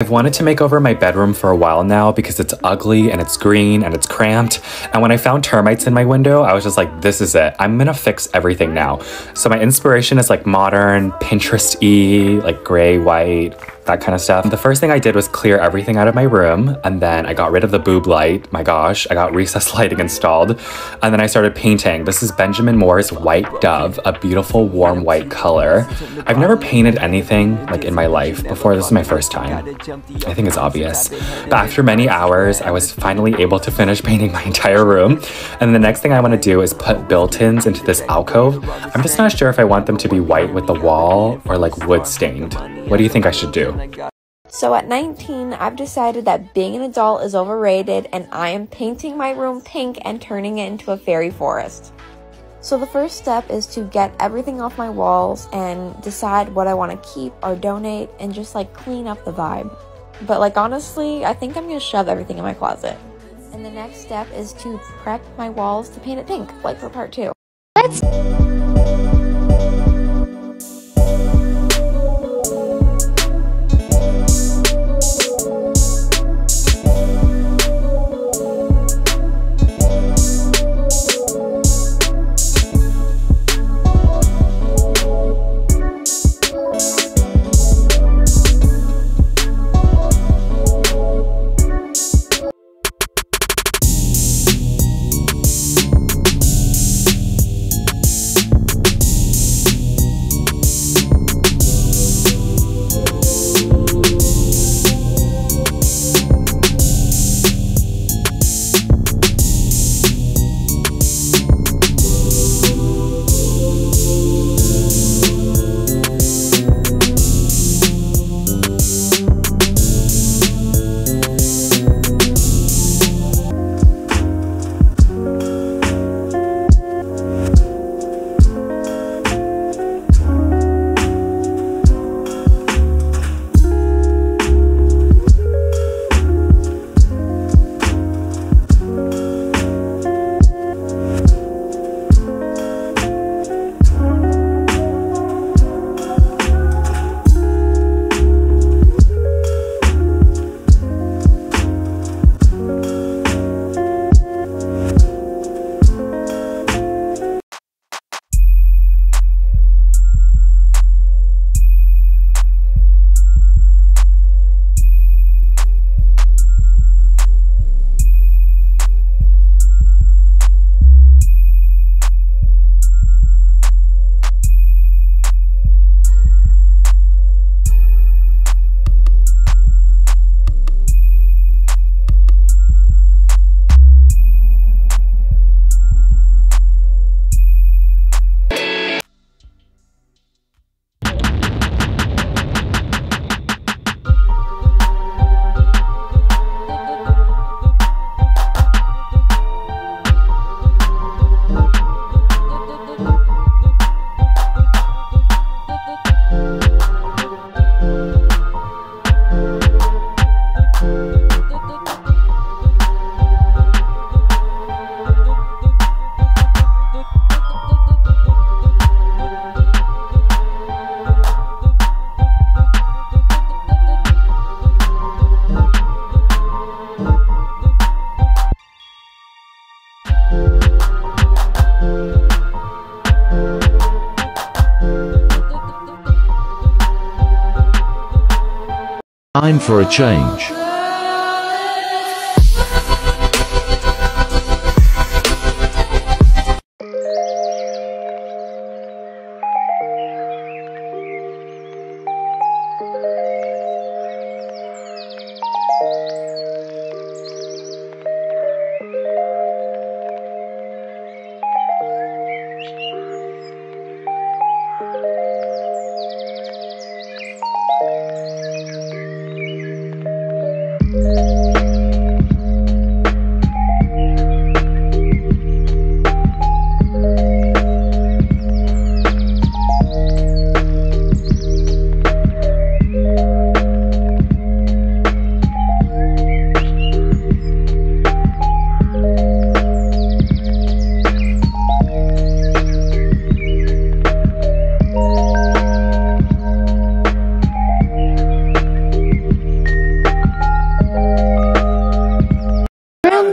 I've wanted to make over my bedroom for a while now because it's ugly and it's green and it's cramped. And when I found termites in my window, I was just like, this is it. I'm gonna fix everything now. So my inspiration is like modern, Pinterest-y, like gray, white, that kind of stuff. The first thing I did was clear everything out of my room and then I got rid of the boob light. My gosh, I got recessed lighting installed. And then I started painting. This is Benjamin Moore's White Dove, a beautiful warm white color. I've never painted anything like in my life before. This is my first time. I think it's obvious. But after many hours, I was finally able to finish painting my entire room. And the next thing I want to do is put built-ins into this alcove. I'm just not sure if I want them to be white with the wall or like wood stained. What do you think I should do? So at 19, I've decided that being an adult is overrated and I am painting my room pink and turning it into a fairy forest. So the first step is to get everything off my walls and decide what I want to keep or donate and just like clean up the vibe. But like honestly, I think I'm going to shove everything in my closet. And the next step is to prep my walls to paint it pink, like for part 2. Let's Time for a change.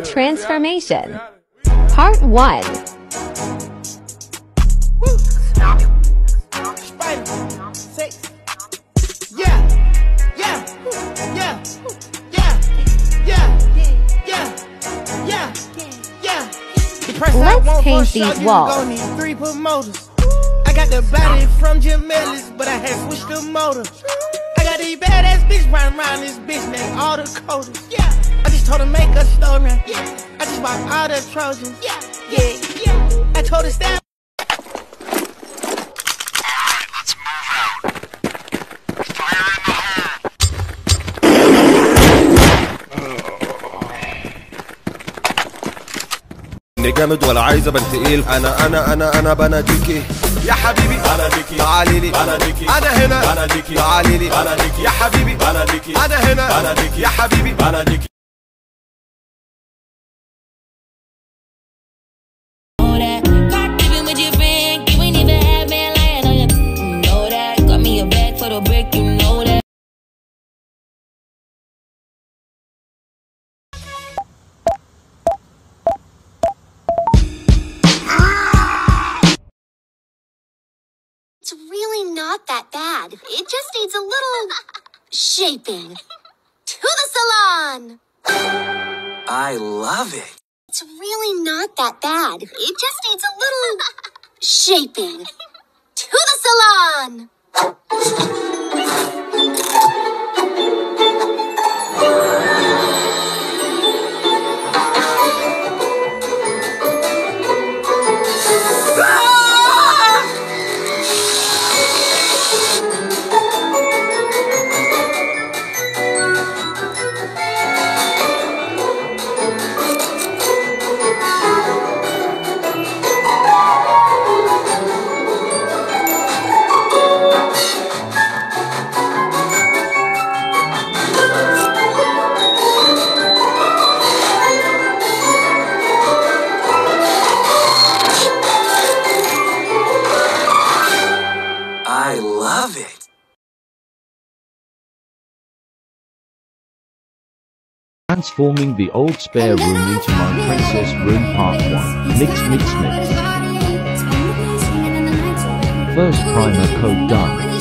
Transformation. Part 1. Yeah, yeah, yeah, yeah, yeah, yeah, yeah, yeah. The price I Let's paint these walls. I got the body from Jim Ellis, but I had switched the motor. I got these badass bitch riding around this bitch all the coders. Yeah, I just told her make a story. Yeah, I just bought all the Trojans. Yeah, yeah, yeah. I told her stop. اني جامد ولا عايز ابقى تقيل أنا أنا أنا أنا بناديكي يا حبيبي. بناديكي تعالي لي. بناديكي أنا هنا. بناديكي تعالي لي. بناديكي يا حبيبي. بناديكي أنا هنا. بناديكي يا حبيبي. بناديكي shaping. To the salon! I love it. It's really not that bad. It just needs a little shaping. To the salon! Transforming the old spare room into my princess room part 1. Mix mix mix. First primer coat done.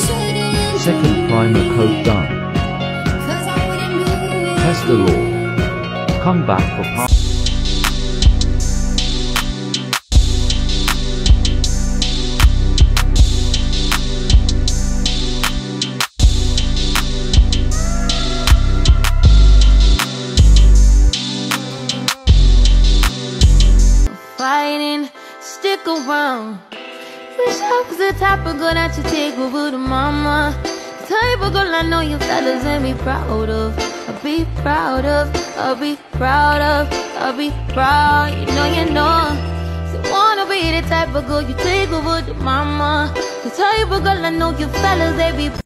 Second primer coat done. Test the law. Come back for part around. Wish I was the type of girl that you take over to mama. The type of girl I know you fellas and be proud of. I'll be proud of, I'll be proud of, I'll be proud. You know, you know. So wanna be the type of girl you take over to mama. The type of girl I know you fellas they be